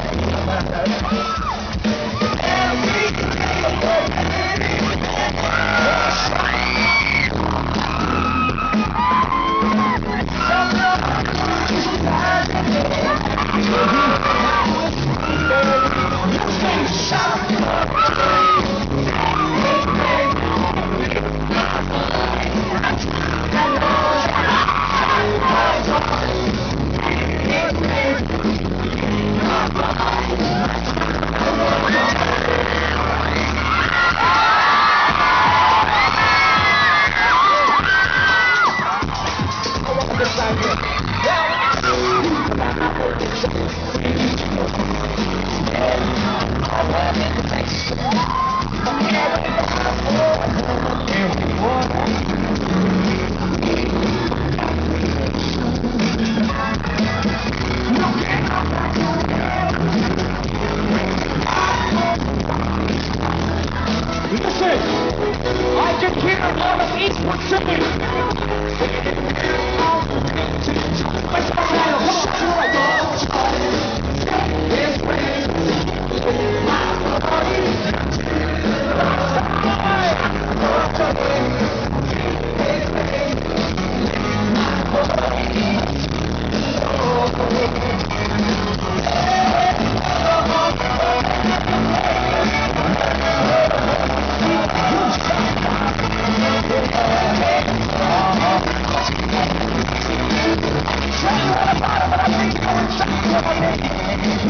Oh, my God. Lot of Eastwood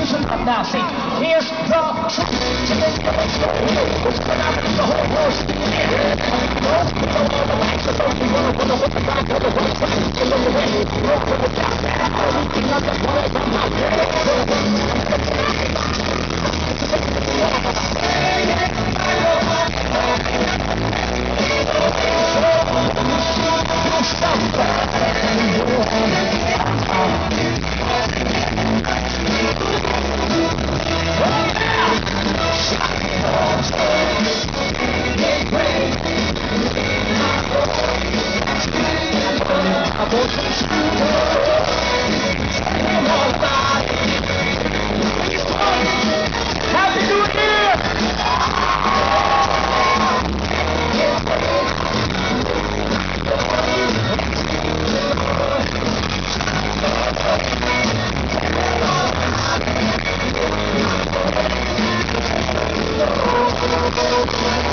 Up now, see, here's the truth. Going on in the whole world? Thank you.